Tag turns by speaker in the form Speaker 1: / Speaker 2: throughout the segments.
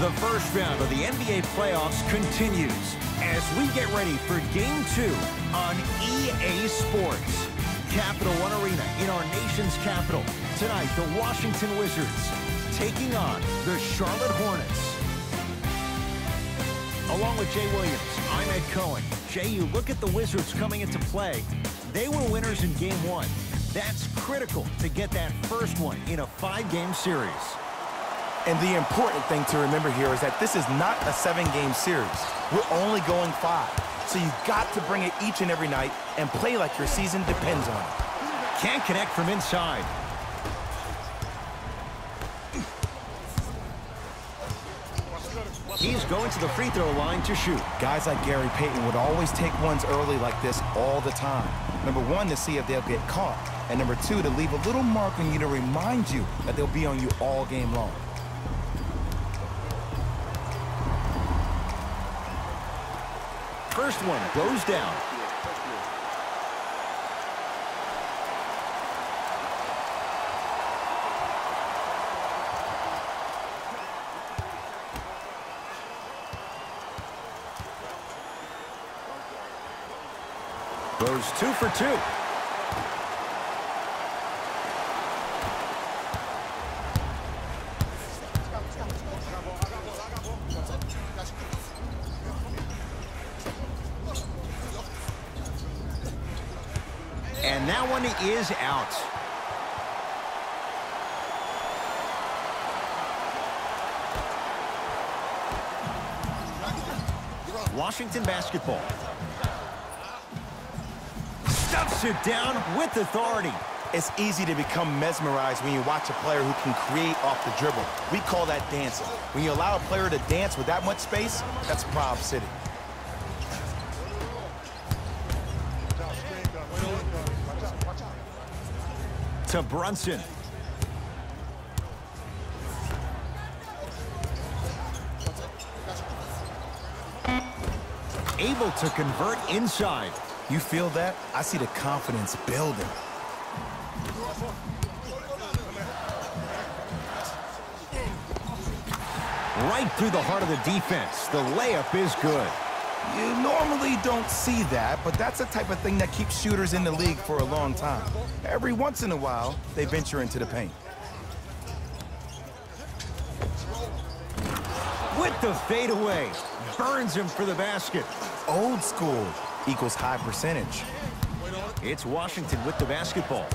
Speaker 1: The first round of the NBA playoffs continues as we get ready for Game 2 on EA Sports. Capital One Arena in our nation's capital. Tonight, the Washington Wizards taking on the Charlotte Hornets. Along with Jay Williams, I'm Ed Cohen. Jay, you look at the Wizards coming into play. They were winners in Game 1. That's critical to get that first one in a five-game series.
Speaker 2: And the important thing to remember here is that this is not a seven-game series. We're only going five. So you've got to bring it each and every night and play like your season depends on it.
Speaker 1: Can't connect from inside. He's going to the free throw line to shoot.
Speaker 2: Guys like Gary Payton would always take ones early like this all the time. Number one, to see if they'll get caught. And number two, to leave a little mark on you to remind you that they'll be on you all game long.
Speaker 1: First one goes down. Goes two for two. Is out. Washington basketball. Stuffs it down with authority.
Speaker 2: It's easy to become mesmerized when you watch a player who can create off the dribble. We call that dancing. When you allow a player to dance with that much space, that's Prob City.
Speaker 1: To Brunson. Able to convert inside.
Speaker 2: You feel that? I see the confidence building.
Speaker 1: Right through the heart of the defense. The layup is good.
Speaker 2: You normally don't see that, but that's the type of thing that keeps shooters in the league for a long time. Every once in a while, they venture into the paint.
Speaker 1: With the fadeaway. Burns him for the basket.
Speaker 2: Old school equals high percentage.
Speaker 1: It's Washington with the basketball.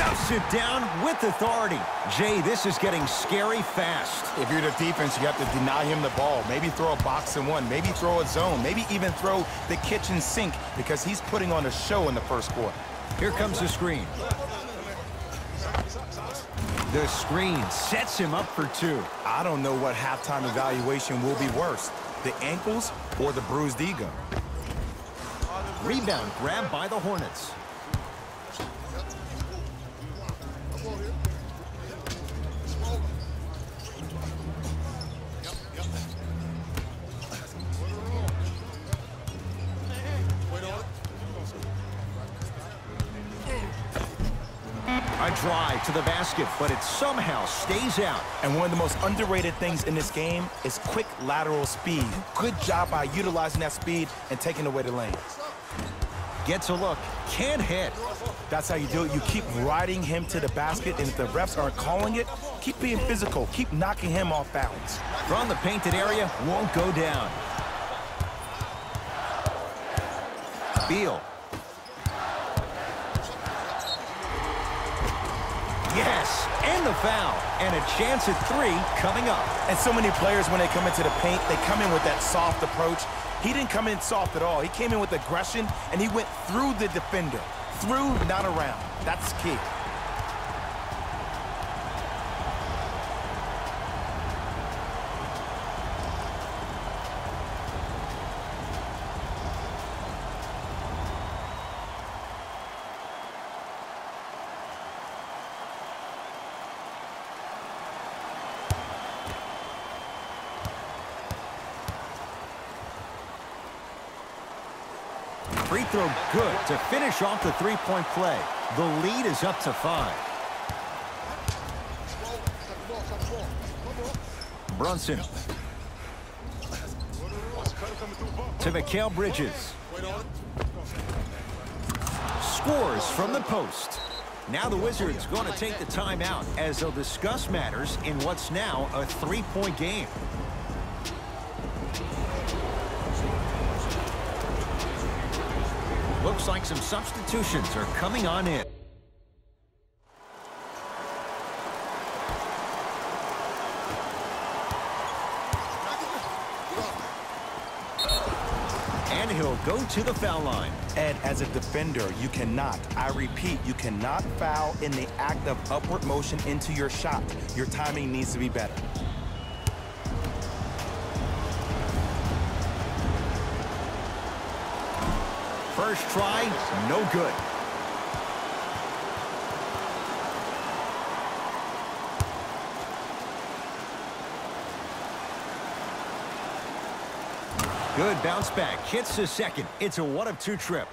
Speaker 1: Stuffs it down with authority. Jay, this is getting scary fast.
Speaker 2: If you're the defense, you have to deny him the ball. Maybe throw a box and one. Maybe throw a zone. Maybe even throw the kitchen sink because he's putting on a show in the first quarter.
Speaker 1: Here comes the screen. The screen sets him up for two.
Speaker 2: I don't know what halftime evaluation will be worse, the ankles or the bruised ego.
Speaker 1: Rebound grabbed by the Hornets. A drive to the basket, but it somehow stays out.
Speaker 2: And one of the most underrated things in this game is quick lateral speed. Good job by utilizing that speed and taking away the lane.
Speaker 1: Gets a look, can't hit.
Speaker 2: That's how you do it. You keep riding him to the basket, and if the refs aren't calling it, keep being physical. Keep knocking him off balance.
Speaker 1: From the painted area, won't go down. Beal. Yes, and the foul. And a chance at three coming up.
Speaker 2: And so many players, when they come into the paint, they come in with that soft approach. He didn't come in soft at all. He came in with aggression, and he went through the defender. Through, not around. That's key.
Speaker 1: Free throw good to finish off the three-point play. The lead is up to five. Brunson. To Mikal Bridges. Scores from the post. Now the Wizards going to take the timeout as they'll discuss matters in what's now a three-point game. Looks like some substitutions are coming on in. And he'll go to the foul line.
Speaker 2: Ed, as a defender, you cannot, I repeat, you cannot foul in the act of upward motion into your shot. Your timing needs to be better.
Speaker 1: First try, no good. Good bounce back. Hits the second. It's a one of two trip.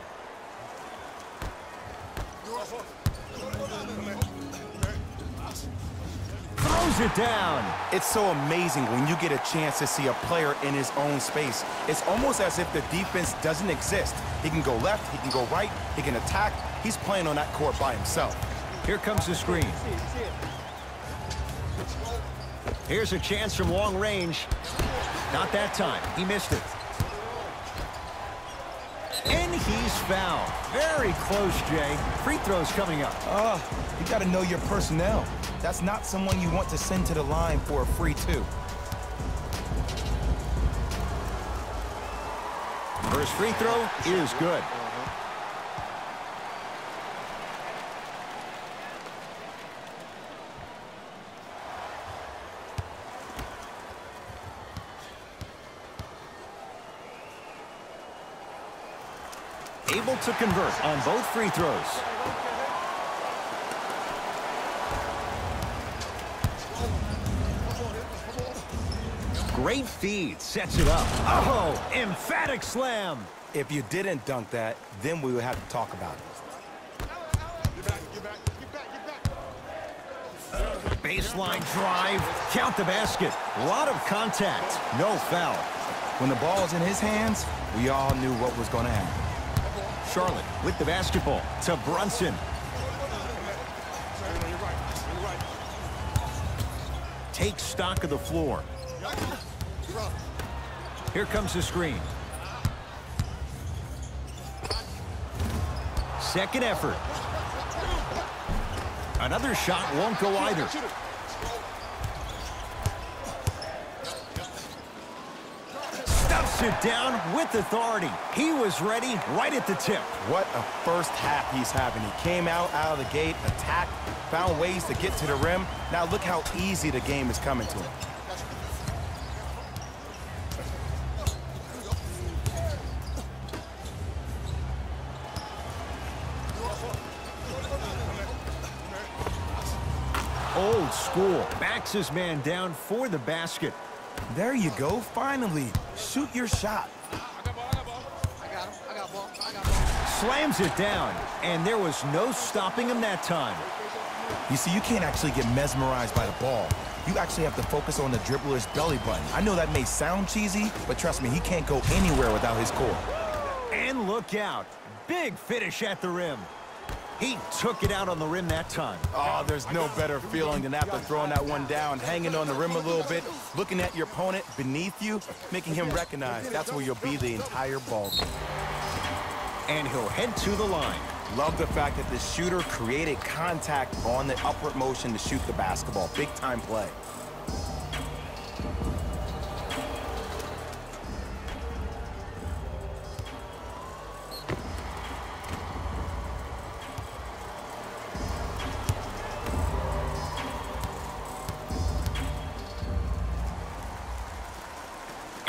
Speaker 1: It down.
Speaker 2: It's so amazing when you get a chance to see a player in his own space. It's almost as if the defense doesn't exist. He can go left, he can go right, he can attack. He's playing on that court by himself.
Speaker 1: Here comes the screen. Here's a chance from long range. Not that time. He missed it. And he's fouled. Very close, Jay. Free throws coming up.
Speaker 2: Uh, you got to know your personnel. That's not someone you want to send to the line for a free two.
Speaker 1: First free throw is good. Able to convert on both free throws. Great feed, sets it up. Oh, emphatic slam.
Speaker 2: If you didn't dunk that, then we would have to talk about it.
Speaker 1: Baseline drive, count the basket. A lot of contact, no foul.
Speaker 2: When the ball ball's in his hands, we all knew what was going to happen.
Speaker 1: Charlotte with the basketball to Brunson. Take stock of the floor. Here comes the screen. Second effort. Another shot won't go either. Stuffs it down with authority. He was ready right at the tip.
Speaker 2: What a first half he's having. He came out out of the gate, attacked, found ways to get to the rim. Now look how easy the game is coming to him.
Speaker 1: Old school. Backs his man down for the basket.
Speaker 2: There you go, finally. Shoot your shot.
Speaker 1: Slams it down, and there was no stopping him that time.
Speaker 2: You see, you can't actually get mesmerized by the ball. You actually have to focus on the dribbler's belly button. I know that may sound cheesy, but trust me, he can't go anywhere without his core.
Speaker 1: And look out. Big finish at the rim. He took it out on the rim that time.
Speaker 2: Oh, there's no better feeling than after throwing that one down, hanging on the rim a little bit, looking at your opponent beneath you, making him recognize that's where you'll be the entire ball game.
Speaker 1: And he'll head to the line.
Speaker 2: Love the fact that the shooter created contact on the upward motion to shoot the basketball. Big time play.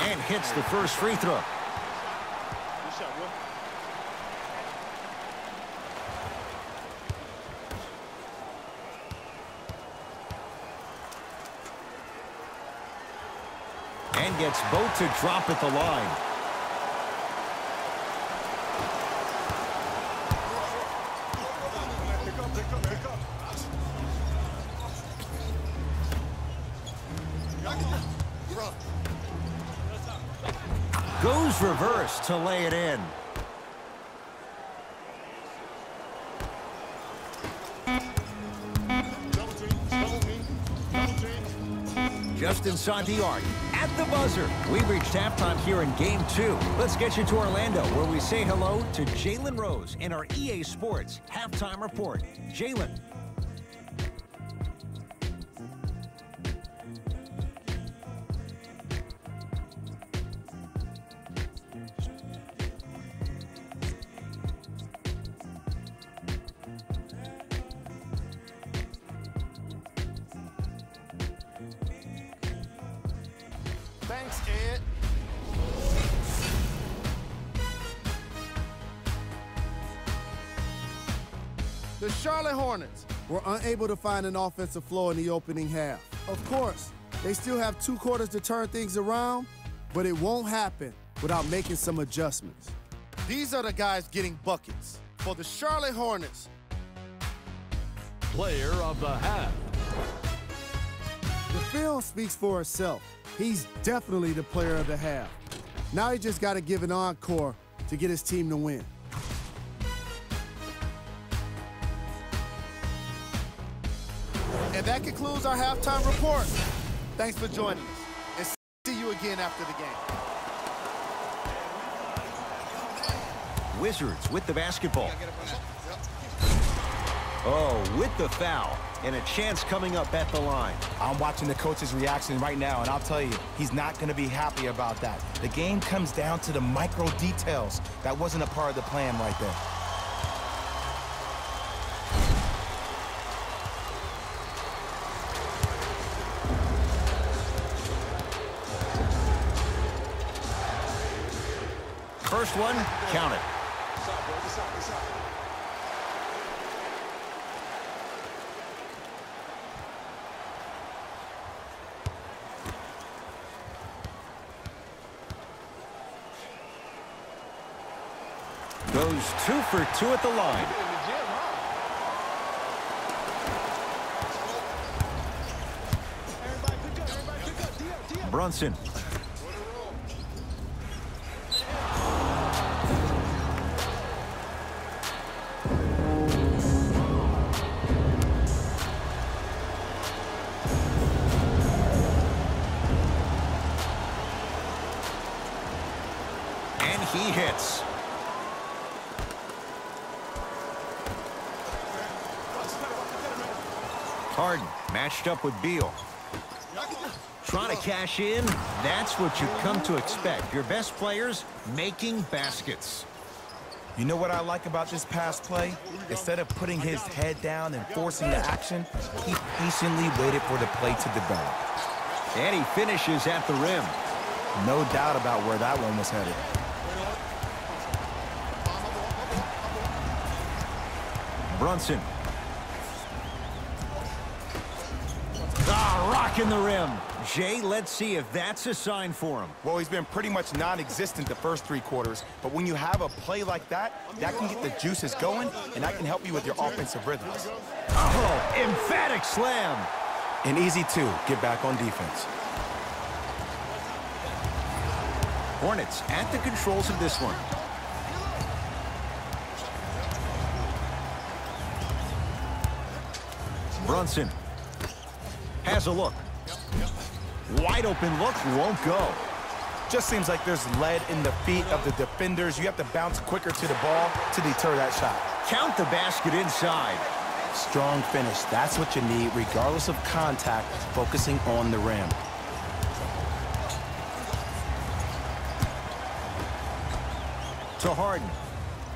Speaker 1: And hits the first free throw. And gets both to drop at the line. To lay it in. Just inside the arc, at the buzzer. We've reached halftime here in game two. Let's get you to Orlando, where we say hello to Jalen Rose in our EA Sports halftime report. Jalen.
Speaker 2: Thanks, Ed.
Speaker 3: The Charlotte Hornets were unable to find an offensive flow in the opening half. Of course, they still have two quarters to turn things around, but it won't happen without making some adjustments. These are the guys getting buckets for the Charlotte Hornets.
Speaker 4: Player of the half.
Speaker 3: The film speaks for itself. He's definitely the player of the half. Now he just got to give an encore to get his team to win. And that concludes our halftime report. Thanks for joining us. And see you again after the game.
Speaker 1: Wizards with the basketball. Oh, with the foul. And a chance coming up at the line.
Speaker 2: I'm watching the coach's reaction right now, and I'll tell you, he's not going to be happy about that. The game comes down to the micro details. That wasn't a part of the plan right there.
Speaker 1: First one, count it. Goes two for two at the line. Brunson. And he hits. Harden matched up with Beal. Trying to cash in, that's what you've come to expect. Your best players making baskets.
Speaker 2: You know what I like about this pass play? Instead of putting his head down and forcing the action, he patiently waited for the play to develop.
Speaker 1: And he finishes at the rim.
Speaker 2: No doubt about where that one was headed.
Speaker 1: Brunson. Rocking the rim. Jay, let's see if that's a sign for him.
Speaker 2: Well, he's been pretty much non-existent the first three quarters, but when you have a play like that, that can get the juices going, and that can help you with your offensive rhythms.
Speaker 1: Oh, emphatic slam.
Speaker 2: And easy, too. Get back on defense.
Speaker 1: Hornets at the controls of this one. Brunson has a look. Wide open look, won't go.
Speaker 2: Just seems like there's lead in the feet of the defenders. You have to bounce quicker to the ball to deter that shot.
Speaker 1: Count the basket inside.
Speaker 2: Strong finish. That's what you need, regardless of contact, focusing on the rim.
Speaker 1: to Harden.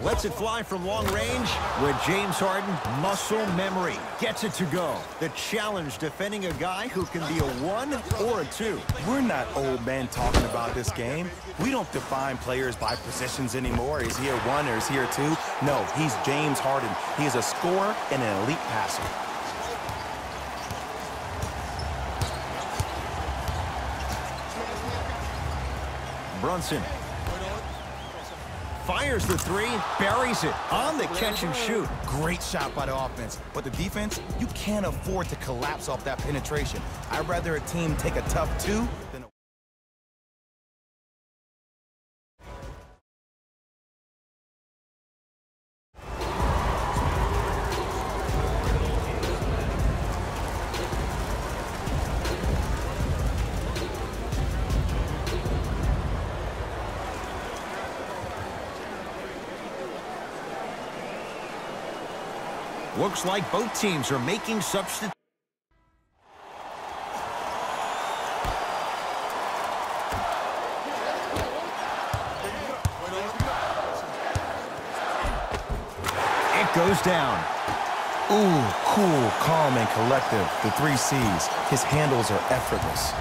Speaker 1: Lets it fly from long range with James Harden, muscle memory. Gets it to go. The challenge defending a guy who can be a one or a two.
Speaker 2: We're not old men talking about this game. We don't define players by positions anymore. Is he a one or is he a two? No, he's James Harden. He is a scorer and an elite passer.
Speaker 1: Brunson. Fires the three, buries it on the catch and shoot.
Speaker 2: Great shot by the offense. But the defense, you can't afford to collapse off that penetration. I'd rather a team take a tough two
Speaker 1: Looks like both teams are making substitutions. It goes down.
Speaker 2: Ooh, cool, calm, and collective. The three C's. His handles are effortless.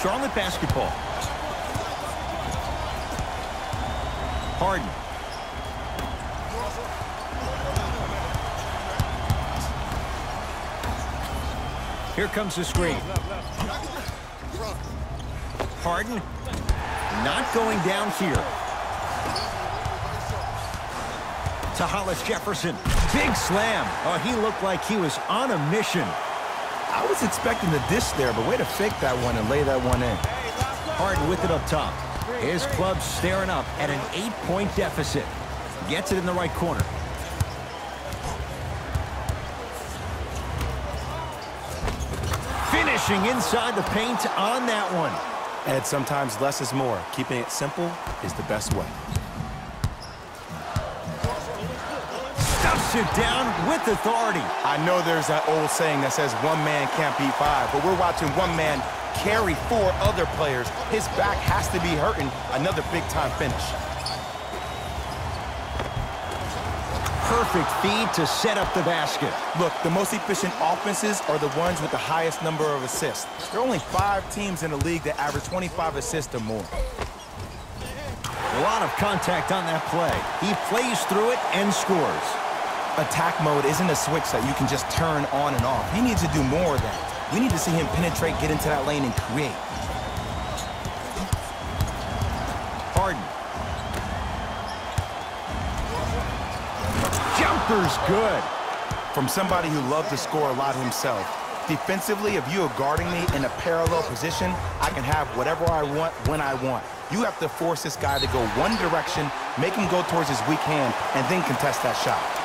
Speaker 1: Charlotte basketball. Harden. Here comes the screen. Harden not going down here. To Hollis Jefferson. Big slam. Oh, he looked like he was on a mission.
Speaker 2: I was expecting the dish there, but way to fake that one and lay that one in.
Speaker 1: Harden with it up top. His club staring up at an eight-point deficit. Gets it in the right corner. Finishing inside the paint on that one.
Speaker 2: And sometimes less is more. Keeping it simple is the best way.
Speaker 1: Stuffs it down with authority.
Speaker 2: I know there's that old saying that says one man can't beat five, but we're watching one man carry four other players. His back has to be hurting. Another big-time finish.
Speaker 1: Perfect feed to set up the basket.
Speaker 2: Look, the most efficient offenses are the ones with the highest number of assists. There are only five teams in the league that average 25 assists or more.
Speaker 1: A lot of contact on that play. He plays through it and scores.
Speaker 2: Attack mode isn't a switch that you can just turn on and off. He needs to do more of that. We need to see him penetrate, get into that lane, and create.
Speaker 1: Jumper's good.
Speaker 2: From somebody who loved to score a lot himself, defensively, if you are guarding me in a parallel position, I can have whatever I want when I want. You have to force this guy to go one direction, make him go towards his weak hand, and then contest that shot.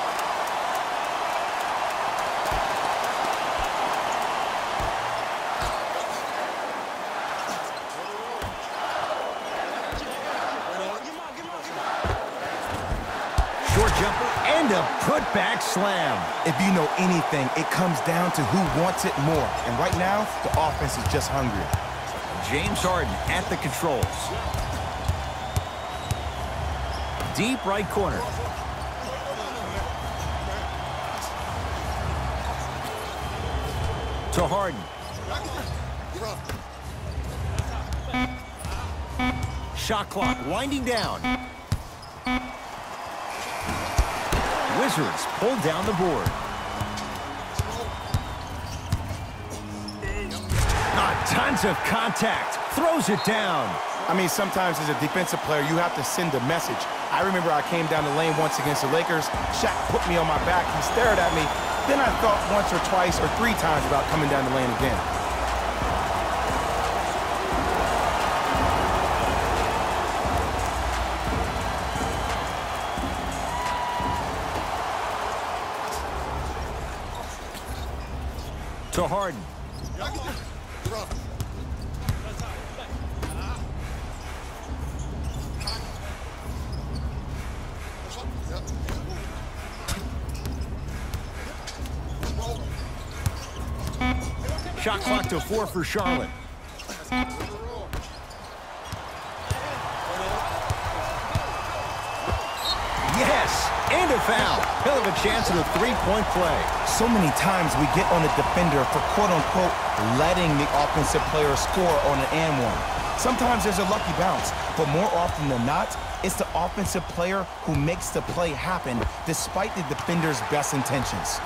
Speaker 1: A putback slam.
Speaker 2: If you know anything, it comes down to who wants it more. And right now, the offense is just hungrier.
Speaker 1: James Harden at the controls. Deep right corner. To Harden. Shot clock winding down. Wizards pull down the board. Tons of contact. Throws it down.
Speaker 2: I mean, sometimes as a defensive player, you have to send a message. I remember I came down the lane once against the Lakers. Shaq put me on my back. He stared at me. Then I thought once or twice or three times about coming down the lane again.
Speaker 1: To Harden. Shot clock to four for Charlotte. Yes, and a foul. He'll have a chance at a three-point play.
Speaker 2: So many times we get on a defender for quote-unquote letting the offensive player score on an and one. Sometimes there's a lucky bounce, but more often than not, it's the offensive player who makes the play happen despite the defender's best intentions.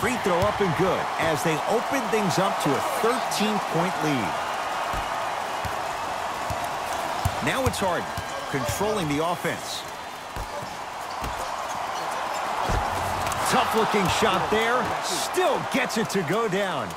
Speaker 1: free throw up and good as they open things up to a 13-point lead. Now it's Harden, controlling the offense. Tough-looking shot there. Still gets it to go down.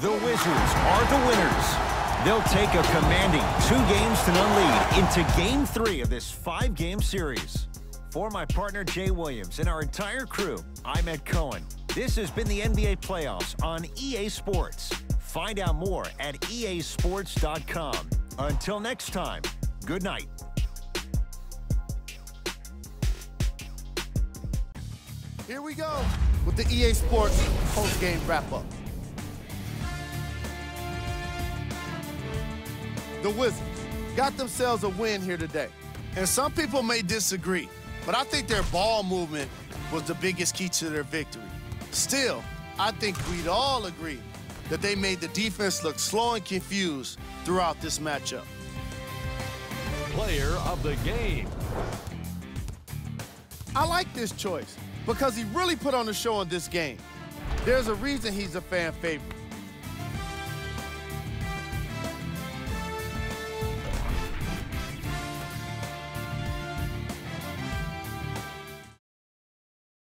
Speaker 1: The Wizards are the winners. They'll take a commanding two games to none lead into game three of this five-game series. For my partner, Jay Williams, and our entire crew, I'm Ed Cohen. This has been the NBA Playoffs on EA Sports. Find out more at easports.com. Until next time, good night.
Speaker 3: Here we go with the EA Sports post-game wrap-up. The Wizards got themselves a win here today. And some people may disagree, but I think their ball movement was the biggest key to their victory. Still, I think we'd all agree that they made the defense look slow and confused throughout this matchup.
Speaker 4: Player of the game.
Speaker 3: I like this choice because he really put on the show in this game. There's a reason he's a fan favorite.